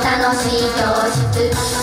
楽しい教室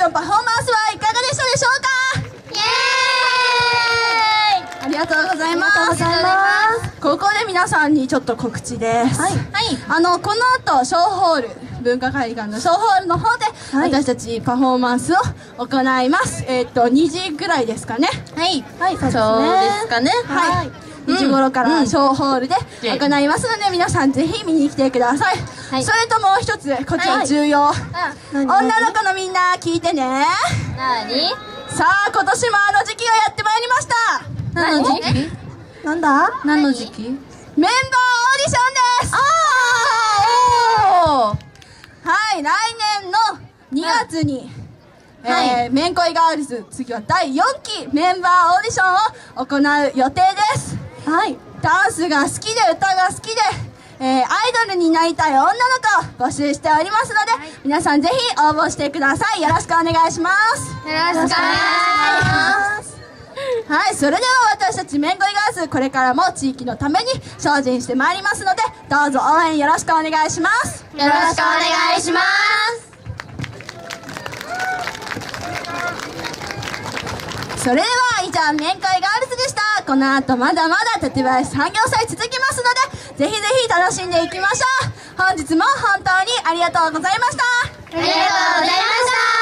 のパフォーマンスはいかがでしたでしょうか？イエーイ！ありがとうございます。ここで皆さんにちょっと告知です。はい。あのこの後ショーホール文化会館のショーホールの方で、はい。私たちパフォーマンスを行いますえっ、と2時ぐらいですかねはいはいそうですかねはい、うん2時頃からショーホールでうん行いますので、皆さんぜひ見に来てください、はい。それともう一つこちら重要、女の子のみんな聞いてね。なにさあ今年もあの時期がやってまいりました。何？の時期なんだ？何の時期？メンバーオーディションです。おーはい来年の2月に、はい。えー、めんこいガールズ次は第4期メンバーオーディションを行う予定ですはい。ダンスが好きで歌が好きで、えー、アイドルになりたい女の子を募集しておりますので、皆さんぜひ応募してください。よろしくお願いします。よろしくお願いします。はい、それでは私たちめんこいガールズこれからも地域のために精進してまいりますのでどうぞ応援よろしくお願いします。よろしくお願いしますそれでは以上面会ガールズでした。この後まだまだ館林産業祭続きますのでぜひぜひ楽しんでいきましょう。本日も本当にありがとうございました。ありがとうございました。